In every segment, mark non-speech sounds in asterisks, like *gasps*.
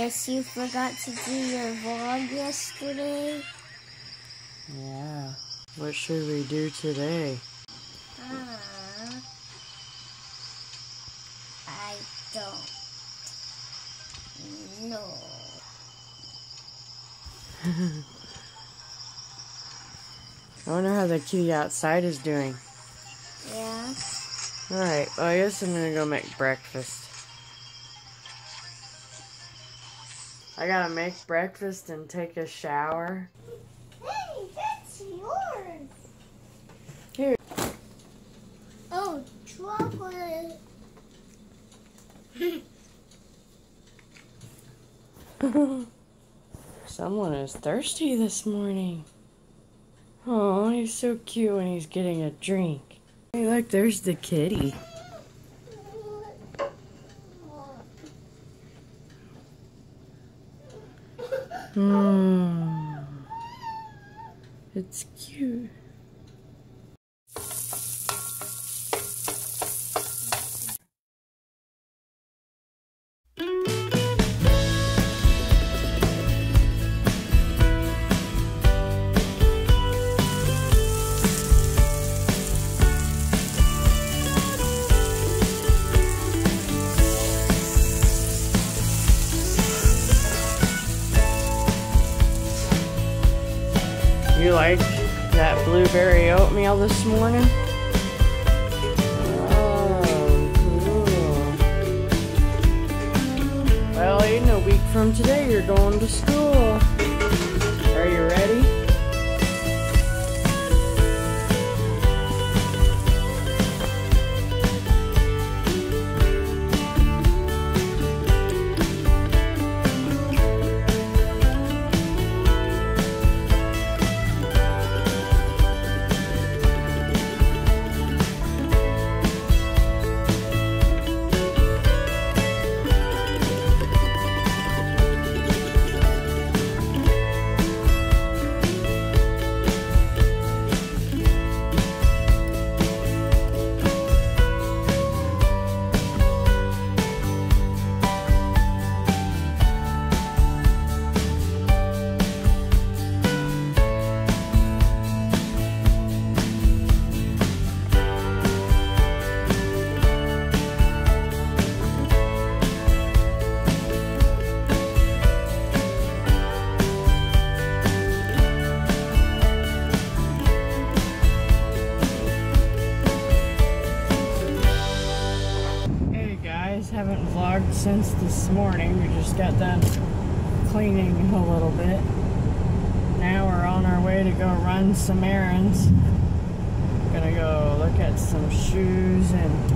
Guess you forgot to do your vlog yesterday. Yeah. What should we do today? Uh, I don't know. *laughs* I wonder how the kitty outside is doing. Yeah. Alright, well, I guess I'm gonna go make breakfast. I gotta make breakfast and take a shower. Hey, that's yours. Here. Oh, chocolate. *laughs* Someone is thirsty this morning. Oh, he's so cute when he's getting a drink. Hey, look, there's the kitty. Hmm. It's cute. You like that blueberry oatmeal this morning? Oh. Well, Aiden, a week from today, you're going to school. Since this morning. We just got done cleaning a little bit. Now we're on our way to go run some errands. Gonna go look at some shoes and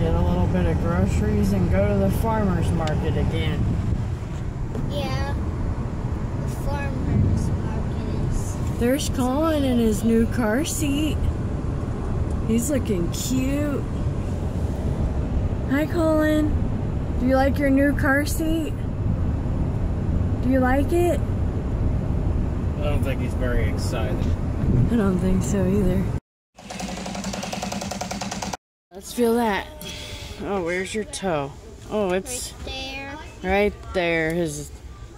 get a little bit of groceries and go to the farmer's market again. Yeah. The farmer's market is. There's Colin in his new car seat. He's looking cute. Hi, Colin. Do you like your new car seat? Do you like it? I don't think he's very excited. I don't think so either. Let's feel that. Oh, where's your toe? Oh, it's Right there. right there. His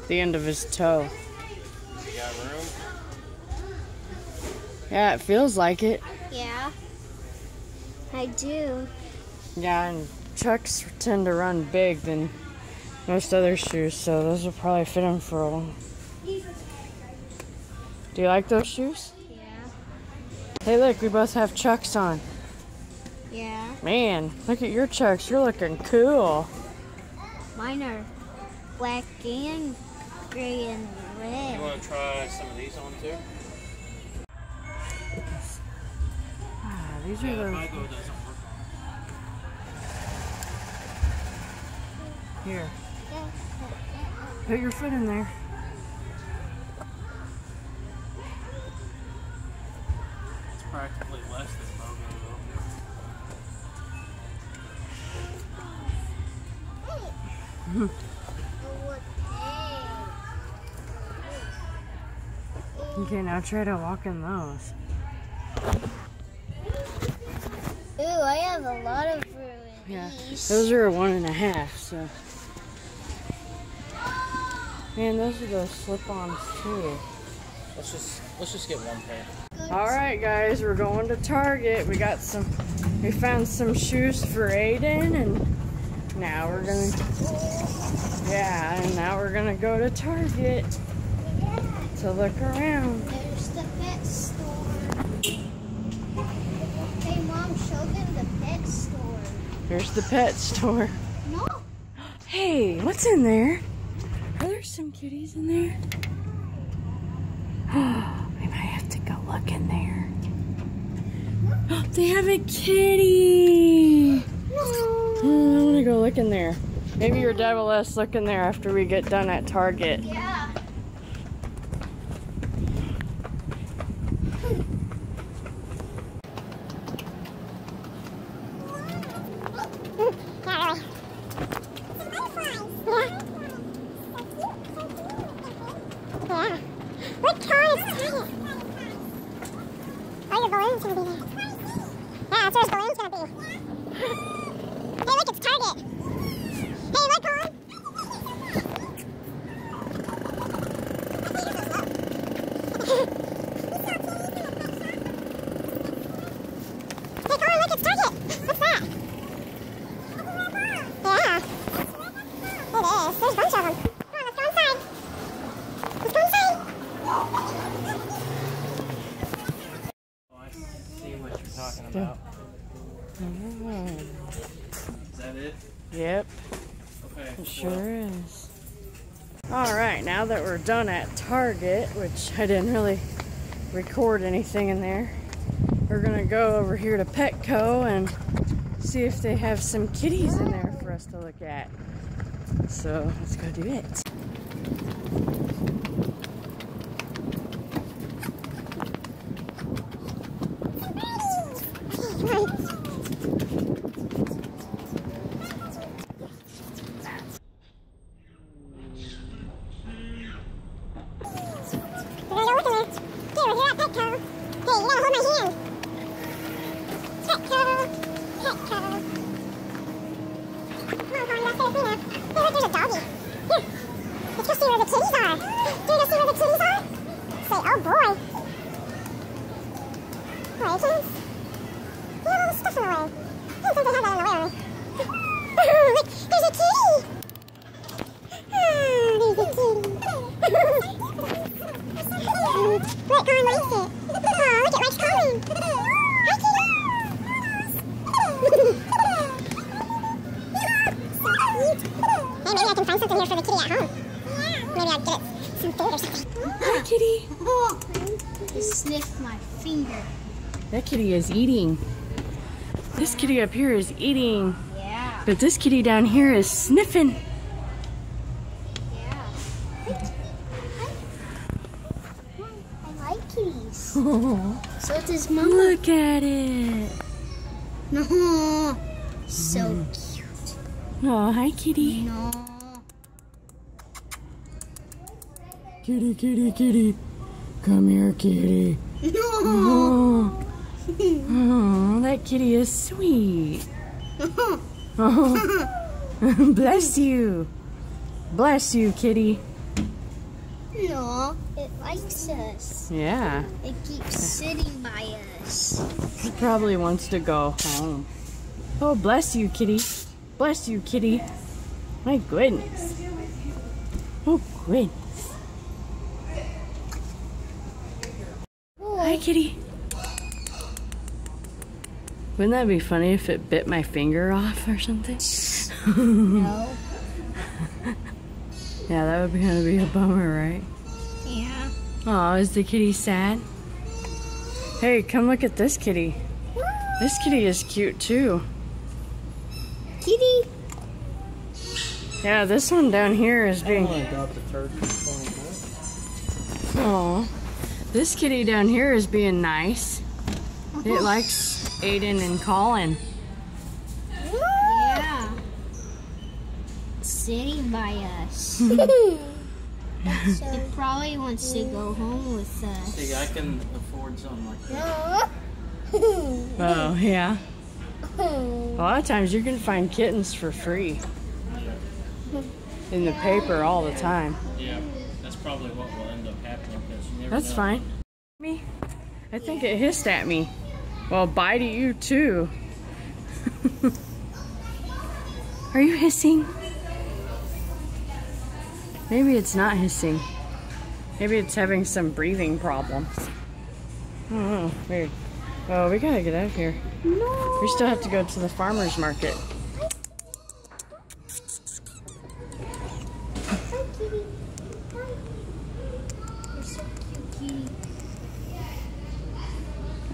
the end of his toe. You got room? Yeah, it feels like it. Yeah. I do. Yeah, and Chucks tend to run big than most other shoes, so those will probably fit him for a while. Do you like those shoes? Yeah. Hey, look, we both have Chucks on. Yeah. Man, look at your Chucks. You're looking cool. Mine are black and gray and red. You want to try some of these on too? Ah, these Yeah, are the here. Put your foot in there. It's practically less than logo though. Okay, now try to walk in those. Ooh, I have a lot of room in Yeah, these. those are a one and a half, so. Man, those are those slip-ons too. Let's just let's just get one pair. All right, guys, we're going to Target. We got some, we found some shoes for Aiden, and now we're gonna, yeah, and now we're gonna go to Target to look around. There's the pet store. Hey, Mom, show them the pet store. Here's the pet store. No. *gasps* Hey, what's in there? Some kitties in there? *sighs* we might have to go look in there. Oh, *gasps* they have a kitty. Oh, I want to go look in there. Maybe your dad will let us look in there after we get done at Target. Yeah. What car is Target? Oh, your balloon's gonna be there. Yeah, that's where his balloon's gonna be. hey, look, it's Target. Hey, look, Colin. Hey, Colin, look, it's Target. What's that? Yeah. It is. There's a bunch of them. Come on, let's go inside. Let's go inside. Oh, I see what you're talking about. Is that it? Yep, Okay. it sure is. All right, now that we're done at Target, which I didn't really record anything in there, we're gonna go over here to Petco and see if they have some kitties in there for us to look at. So let's go do it. We're gonna go look in there. Okay, we're here at Petco. Hey, you gotta hold my hand. Petco. Petco. Come on, Colin, you gotta stay with me now. Hey, look, there's a doggy. Here. Let's go see where the kitties are. Do you go see where the kitties are? Say, oh boy. Legends. You have all the stuff in the way. I didn't think they had that in the way, Ernie. look, there's a kitty. There's a kitty. Look, Colin, what is it? Oh, look, it likes Colin. Hi, kitty. Hey, maybe I can find something here for the kitty at home. Maybe I'll get it some food or something. Hi, kitty. It sniffed my finger. That kitty is eating. This kitty up here is eating, Yeah. but this kitty down here is sniffing. Yeah. I like kitties. *laughs* So does Mama. Look at it. No. *laughs* So hmm. cute. Oh, hi, kitty. No. Kitty, kitty, kitty. Come here, kitty. *laughs* No. Oh, oh that kitty is sweet. Oh, *laughs* bless you. Bless you, kitty. No. It likes us. Yeah, It keeps sitting by us. it probably wants to go home. Oh, bless you, kitty. Bless you, kitty. My goodness. Oh, goodness. Hi, kitty. Wouldn't that be funny if it bit my finger off or something? No. *laughs* Yeah, that would be kind of be a bummer, right? Yeah. Oh, is the kitty sad? Hey, come look at this kitty. This kitty is cute too. Kitty. Yeah, this one down here is being. got the turkey. Oh, this kitty down here is being nice. It likes Aiden and Colin. Yeah. sitting by us. *laughs* That's *laughs* so It probably wants to go home with us. See, I can afford something like that. *laughs* Oh, yeah. A lot of times you can find kittens for free in the paper all the time. Yeah, that's probably what will end up happening you never That's know. fine. Me? I think it hissed at me. Well, bye to you too. *laughs* Are you hissing? Maybe it's not hissing. Maybe it's having some breathing problems. I don't know. Weird. Oh, we gotta get out of here. No. We still have to go to the farmer's market. Hi, kitty. Hi. You're so cute, kitty.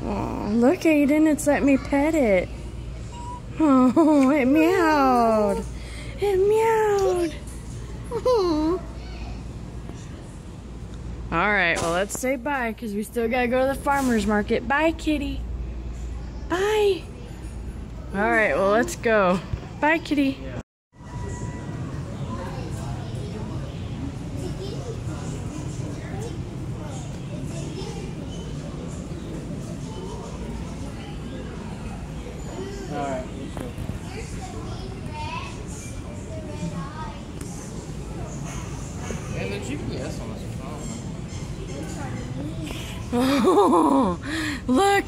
Oh, look, at Aiden, it's let me pet it. Oh, it meowed. It meowed. All right, well, let's say bye because we still gotta go to the farmer's market. Bye, kitty. Bye. All right, well, let's go. Bye, kitty. Oh, *laughs* look.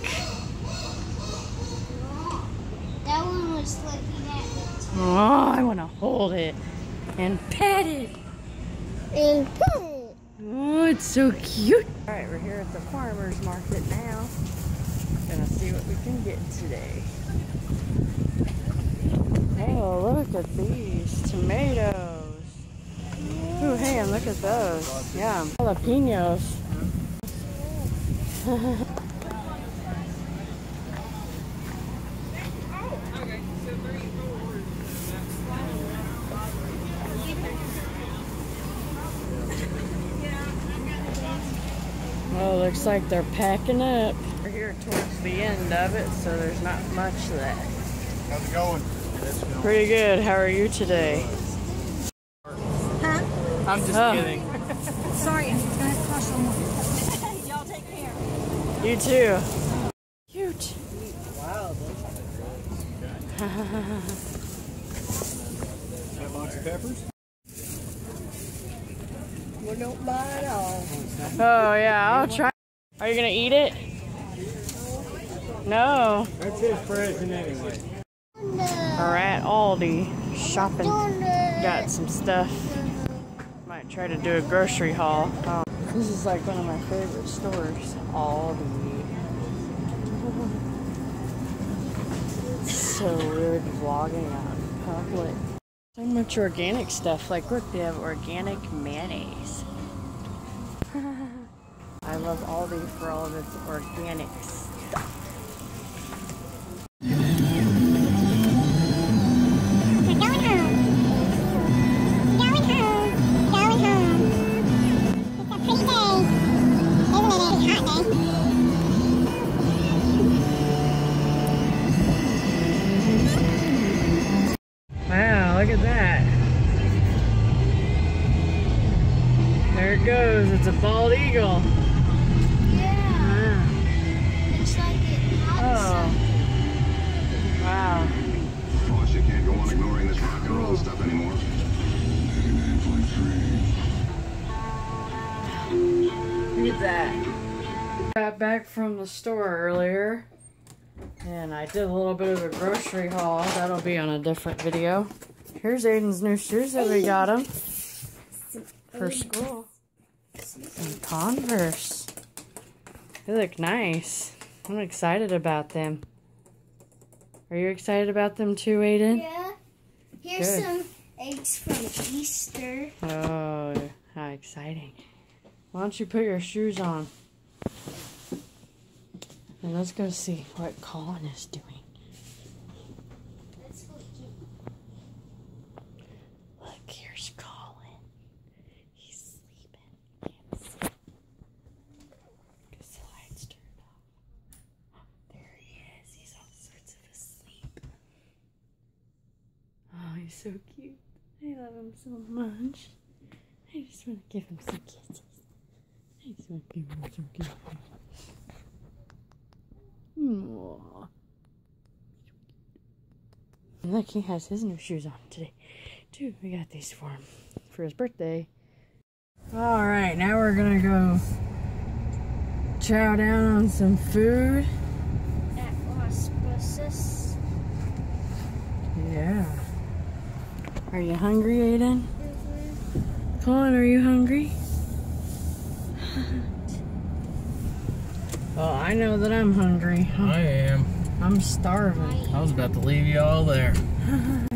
That one was looking at me. Oh, I want to hold it and pet it. And poo. Oh, it's so cute. All right, we're here at the farmer's market now. Gonna see what we can get today. Oh, look at these tomatoes. Ooh, hey, and look at those. Yeah, jalapenos. Well, looks like they're packing up. We're here towards the end of it, so there's not much left. How's it going? Pretty good. How are you today? Huh? I'm just Oh. kidding. *laughs* Sorry, I'm gonna cross someone. Y'all take care. You too. Cute. Got a box of peppers? Oh yeah, I'll try. Are you gonna eat it? No. That's his present anyway. We're at Aldi shopping. Got some stuff. Might try to do a grocery haul. Oh, this is like one of my favorite stores. Aldi. It's so weird vlogging out in public. So much organic stuff. Like, look, they have organic mayonnaise. *laughs* I love Aldi for all of its organic Look at that. Got back from the store earlier. And I did a little bit of a grocery haul. That'll be on a different video. Here's Aiden's new shoes that we got him for school. Some Converse. They look nice. I'm excited about them. Are you excited about them too, Aiden? Yeah. Here's Good. some eggs from Easter. Oh, how exciting. Why don't you put your shoes on? And let's go see what Colin is doing. Look, here's Colin. He's sleeping. Can't lights turned off. There he is. He's all sorts of asleep. Oh, he's so cute. I love him so much. I just want to give him some kisses. I just want to give him some kisses. Aww. And look, he has his new shoes on today. Too. We got these for him for his birthday. All right, now we're gonna go chow down on some food. At Las Places. Yeah. Are you hungry, Aiden? Mm-hmm. Colin, are you hungry? *laughs* well, I know that I'm hungry. I am. I'm starving. I was about to leave you all there. *laughs*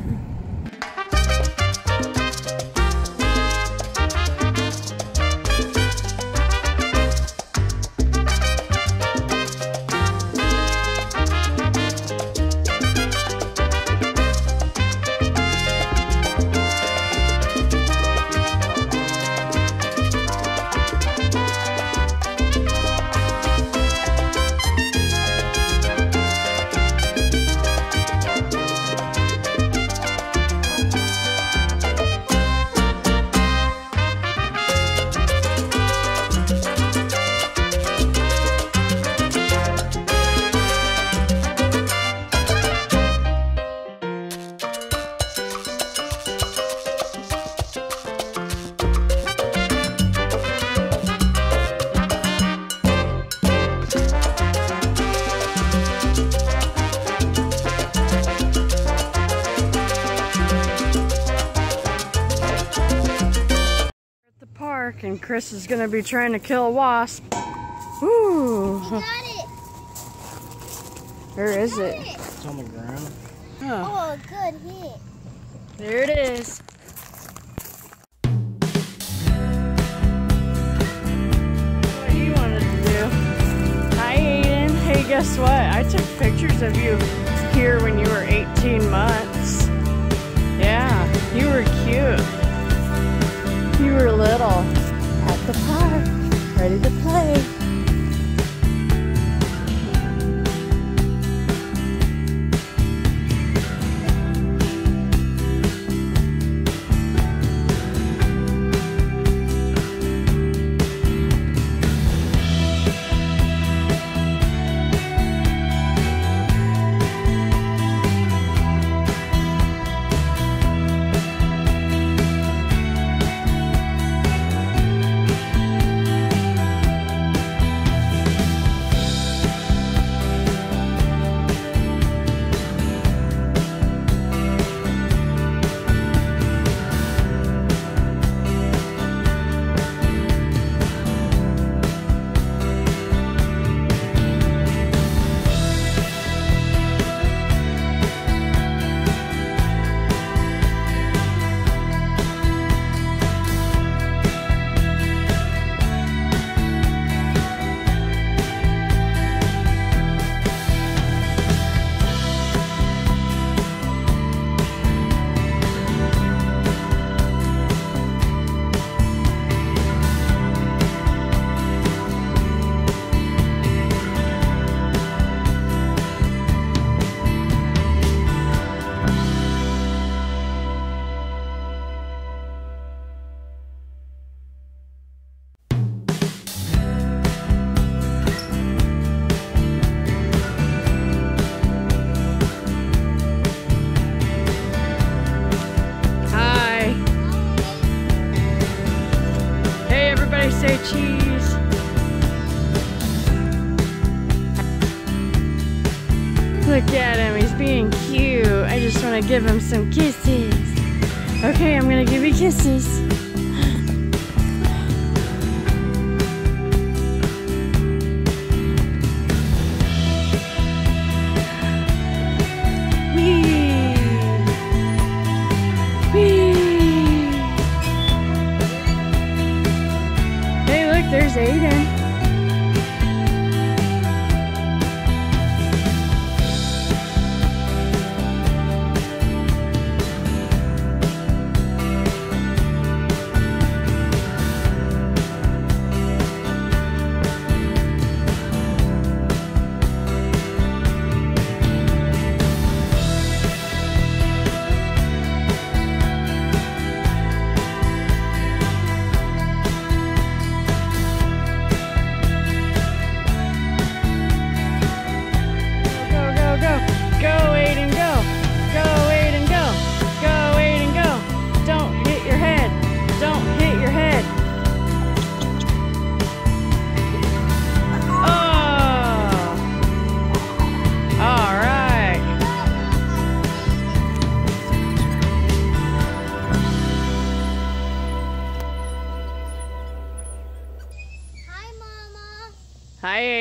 park, is gonna be trying to kill a wasp. Ooh, Got it! where is it? It's on the ground. Oh, Oh, good hit. there it is. What you wanted to do? Hi, Aiden. Hey, guess what? I took pictures of you here when you were 18 months. Yeah, you were cute. You were little. The park, ready to play. Some kisses. Okay, I'm gonna give you kisses. Hey, look, there's Aiden.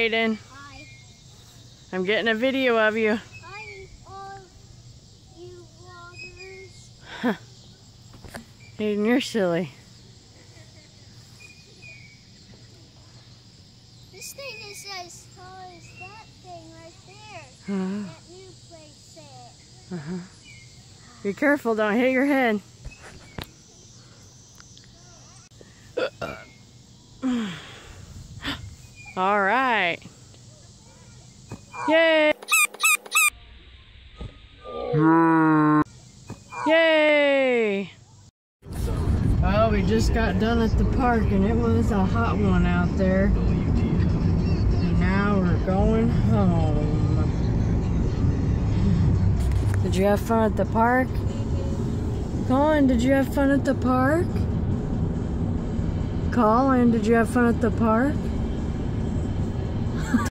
Hi, Hi. I'm getting a video of you. Hi, you vloggers. Aiden, you're silly. This thing is as tall as that thing right there. Uh, That new place said. uh-huh. Be careful, don't hit your head. All right. Yay! Yay! Oh, we just done at the park and it was a hot one out there. And now we're going home. Did you have fun at the park? Colin, did you have fun at the park? Colin, did you have fun at the park?